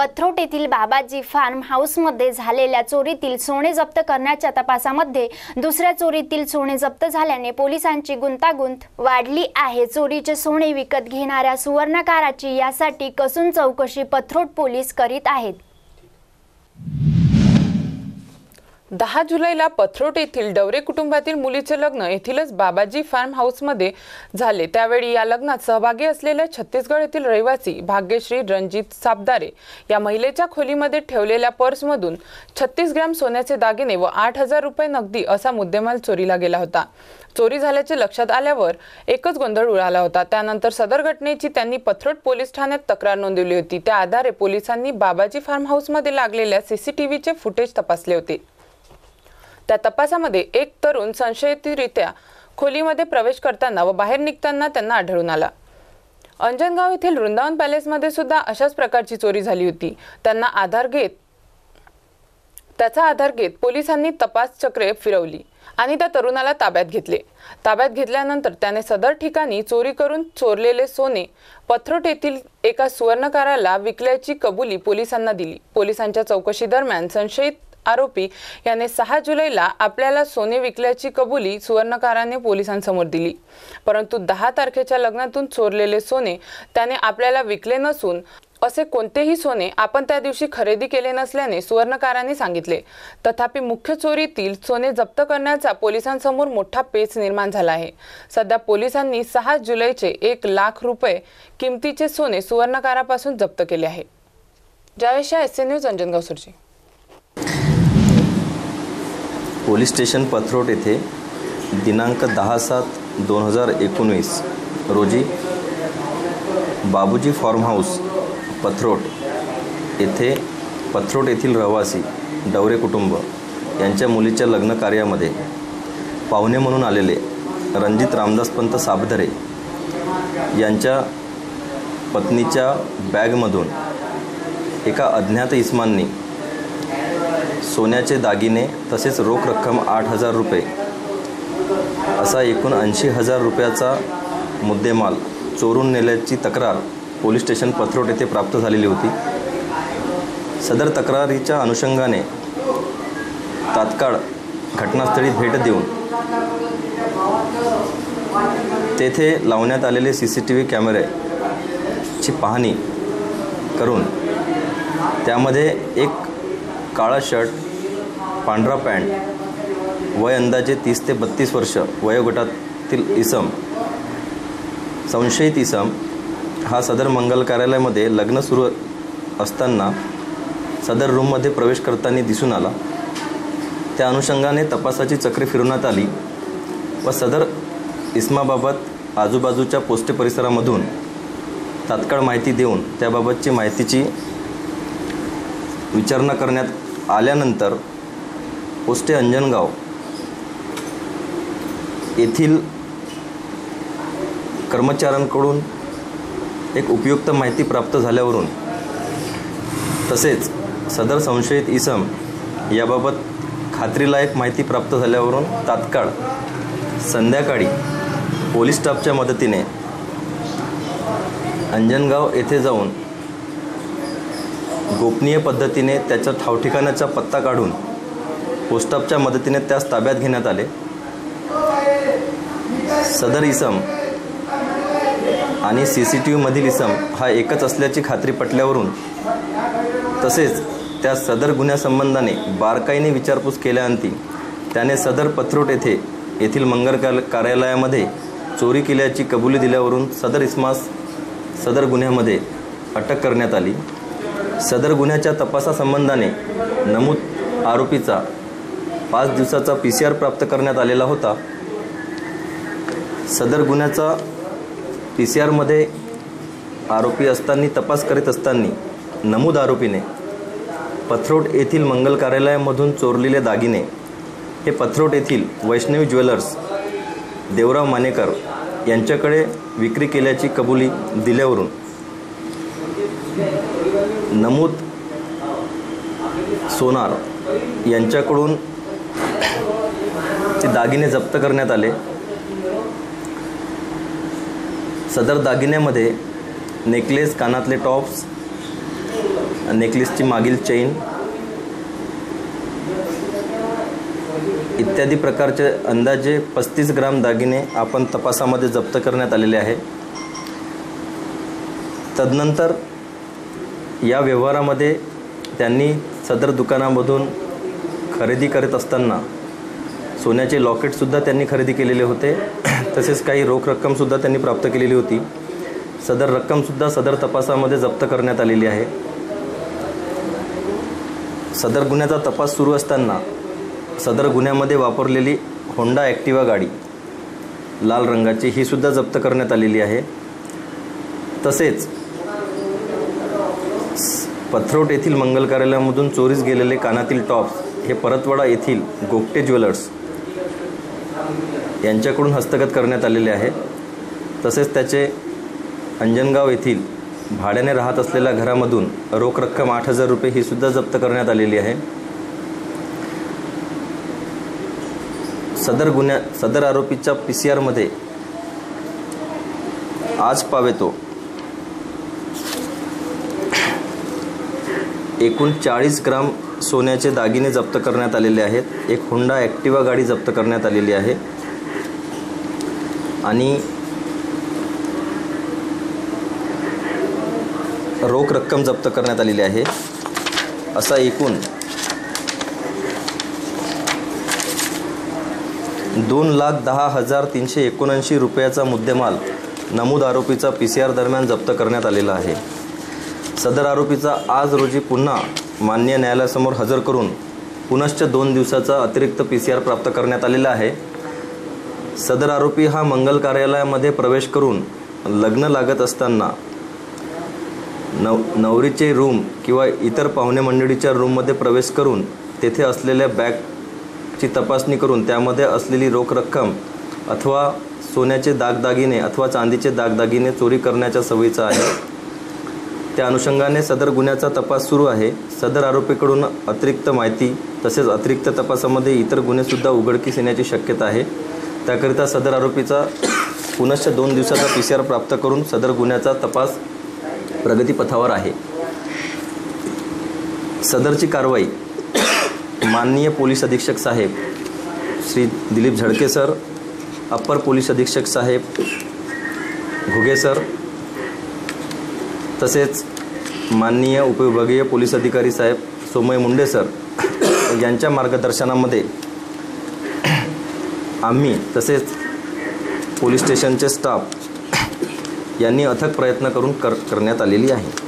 पथरोट येथील बाबाजी फार्म हाऊसमध्ये झालेल्या चोरीतील सोने जप्त करण्याच्या तपासामध्ये दुसऱ्या चोरीतील सोने जप्त झाल्याने पोलिसांची गुंतागुंत वाढली आहे. चोरीचे सोने विकत घेणाऱ्या सुवर्णकाराची यासाठी कसून चौकशी पथरोट पोलीस करीत आहेत? दहा जुलैला पथरोट येथील डवरे कुटुंबातील मुलीचे लग्न येथीलच बाबाजी फार्म हाऊसमध्ये झाले. त्यावेळी या लग्नात सहभागी असलेल्या छत्तीसगड येथील रहिवासी भाग्यश्री रणजित साबदारे या महिलेच्या खोलीमध्ये ठेवलेल्या पर्समधून छत्तीस ग्रॅम सोन्याचे दागिने व आठ हजार रुपये नगदी असा मुद्देमाल चोरीला गेला होता. चोरी झाल्याचे लक्षात आल्यावर एकच गोंधळ उडाला होता. त्यानंतर सदर घटनेची त्यांनी पथरोट पोलीस ठाण्यात तक्रार नोंदवली होती. त्या आधारे पोलिसांनी बाबाजी फार्म हाऊसमध्ये लागलेल्या सीसीटीव्हीचे फुटेज तपासले होते. त्या तपासामध्ये एक तरुण संशयितरित्या खोलीमध्ये प्रवेश करताना व बाहेर निघताना त्यांना आढळून आला. अंजनगाव येथील वृंदावन पॅलेसमध्ये सुद्धा अशाच प्रकारची चोरी झाली होती. त्यांना आधार घेत त्याचा आधार घेत पोलिसांनी तपास चक्रे फिरवली आणि त्या तरुणाला ताब्यात घेतले. ताब्यात घेतल्यानंतर त्याने सदर ठिकाणी चोरी करून चोरलेले सोने पथरोट येथील एका सुवर्णकाराला विकल्याची कबुली पोलिसांना दिली. पोलिसांच्या चौकशी दरम्यान संशयित आरोपी याने सहा जुलैला आपल्याला सोने विकल्याची कबुली सुवर्णकाराने पोलिसांसमोर दिली. परंतु दहा तारखेच्या लग्नातून चोरलेले सोने त्याने आपल्याला विकले नसून असे कोणतेही सोने आपण त्या दिवशी खरेदी केले नसल्याने सुवर्णकारांनी सांगितले. तथापि मुख्य चोरीतील सोने जप्त करण्याचा पोलिसांसमोर मोठा पेच निर्माण झाला आहे. सध्या पोलिसांनी सहा जुलैचे एक लाख रुपये किमतीचे सोने सुवर्णकारापासून जप्त केले आहे. ज्यावेळी S N news Anjangaon Surji police station Pathrot येथे दिनांक दहा सात दोन हजार एकोणवीस रोजी बाबूजी फार्म हाऊस पथरोट येथे पथरोट येथील रहिवासी डवरे कुटुंब यांच्या मुलीच्या लग्न कार्यामध्ये पाहुणे म्हणून आलेले रणजित रामदासपंत साबधरे यांच्या पत्नीच्या बॅगमधून एका अज्ञात इस्मांनी सोन्याचे दागिने तसेच रोख रक्कम आठ हजार रुपये. असा एकूण ऐंशी हजार रुपयाचा मुद्देमाल चोरून नेल्याची तक्रार पोलीस स्टेशन पथरोट येथे प्राप्त झालेली होती. सदर तक्रारीच्या अनुषंगाने तात्काळ घटनास्थळी भेट देऊन तेथे लावण्यात आलेले सी सी टी व्ही कॅमेरेची पाहणी करून त्यामध्ये एक काळा शर्ट पांढरा पॅन्ट वय अंदाजे तीस ते बत्तीस वर्ष वयोगटातील इसम संशयित इसम हा सदर मंगल कार्यालयामध्ये लग्न सुरू असताना सदर रूममध्ये प्रवेश करताना दिसून आला. त्या अनुषंगाने तपासाची चक्री फिरवण्यात आली व सदर इस्माबाबत आजूबाजूच्या पोस्टे परिसरामधून तात्काळ माहिती देऊन त्याबाबतची माहितीची विचारणा करण्यात आल्यानंतर पोस्टे अंजनगाव येथील कर्मचाऱ्यांकडून एक उपयुक्त माहिती प्राप्त झाल्यावरून तसेच सदर संशयित इसम याबाबत खात्रीलायक माहिती प्राप्त झाल्यावरून तात्काळ संध्याकाळी पोलीस स्टाफच्या मदतीने अंजनगाव येथे जाऊन गोपनीय पद्धतीने त्याच्या ठावठिकाण्याचा पत्ता काढून पोस्टापच्या मदतीने त्यास ताब्यात घेण्यात आले. सदर इसम आणि सी सी टी व्हीमधील इसम हा एकच असल्याची खात्री पटल्यावरून तसेच त्या सदर गुन्ह्यासंबंधाने बारकाईने विचारपूस केल्याअंती त्याने सदर पथरोट येथे येथील मंगल कार्यालयामध्ये चोरी केल्याची कबुली दिल्यावरून सदर इस्मास सदर गुन्ह्यामध्ये अटक करण्यात आली. सदर गुन्ह्याच्या तपासासंबंधाने नमूद आरोपीचा पाच दिवसाचा पी सी आर प्राप्त करण्यात आलेला होता. सदर गुन्ह्याचा पी सी आरमध्ये आरोपी असताना तपास करीत असताना नमूद आरोपीने पथरोट येथील मंगल कार्यालयामधून चोरलेले दागिने हे पथरोट येथील वैष्णवी ज्वेलर्स देवराव मानेकर यांच्याकडे विक्री केल्याची कबुली दिल्यावरून नमूद सोनार यांच्याकडून ते दागिने जप्त करण्यात आले. सदर दागिन्यामध्ये नेकलेस कानातले टॉप्स नेकलेसची मागील चेन इत्यादी प्रकारचे अंदाजे पस्तीस ग्राम दागिने आपण तपासामध्ये जप्त करण्यात आलेले आहे. तदनंतर या व्यवहारामध्ये त्यांनी सदर दुकानामधून खरेदी करत असताना सोन्याचे लॉकेटसुद्धा त्यांनी खरेदी केलेले होते. तसेच काही रोख रक्कमसुद्धा त्यांनी प्राप्त केलेली होती. सदर रक्कमसुद्धा सदर तपासामध्ये जप्त करण्यात आलेली आहे. सदर गुन्ह्याचा तपास सुरू असताना सदर गुन्ह्यामध्ये वापरलेली होंडा ॲक्टिवा गाडी लाल रंगाची ही सुद्धा जप्त करण्यात आलेली आहे. तसेच पथरोट येथील मंगल कार्यालयामधून चोरीस गेलेले कानातील टॉप्स हे परतवाडा येथील गोपटे ज्वेलर्स यांच्याकडून हस्तगत करण्यात आलेले आहे. तसेच त्याचे अंजनगाव येथील भाड्याने राहत असलेल्या घरामधून रोख रक्कम आठ हजार रुपये ही सुद्धा जप्त करण्यात आलेली आहे. सदर गुन्ह्या सदर आरोपीच्या पी सी आरमध्ये आज पावेतो. एकूण चाळीस ग्राम सोन्याचे दागिने जप्त करण्यात आलेले आहेत. एक हुंडा ॲक्टिवा गाडी जप्त करण्यात आलेली आहे. आणि रोख रक्कम जप्त करण्यात आलेली आहे. असा एकूण दोन लाख दहा हजार तीनशे एकोणऐंशी रुपयाचा मुद्देमाल नमूद आरोपीचा पी सी आर दरम्यान जप्त करण्यात आलेला आहे. सदर आरोपीचा आज रोजी पुन्हा मान्य न्यायालयासमोर हजर करून पुनश्च दोन दिवसाचा अतिरिक्त पी सी आर प्राप्त करण्यात आलेला आहे. सदर आरोपी हा मंगल कार्यालयामध्ये प्रवेश करून लग्न लागत असताना नव नवरीचे रूम किंवा इतर पाहुणे मंडळीच्या रूममध्ये प्रवेश करून तेथे असलेल्या बॅगची तपासणी करून त्यामध्ये असलेली रोख रक्कम अथवा सोन्याचे दागदागिने अथवा चांदीचे दागदागिने चोरी करण्याच्या सवयीचा आहे. त्या अनुषंगाने सदर गुन्ह्याचा तपास सुरू आहे. सदर आरोपीकडून अतिरिक्त माहिती तसेच अतिरिक्त तपासामध्ये इतर गुन्हेसुद्धा उघडकीस येण्याची शक्यता आहे. त्याकरिता सदर आरोपीचा पुनश्च दोन दिवसाचा पी सी आर प्राप्त करून सदर गुन्ह्याचा तपास प्रगतीपथावर आहे. सदरची कारवाई माननीय पोलीस अधीक्षक साहेब Shri Dilip Zadke sir upper police अधीक्षक साहेब घुगे सर तसेच माननीय उपविभागीय पोलीस अधिकारी साहेब सोमय मुंडे सर यांच्या मार्गदर्शनामध्ये आम्ही तसेच पोलीस स्टेशनचे स्टाफ यांनी अथक प्रयत्न करून कर करण्यात आलेली आहे.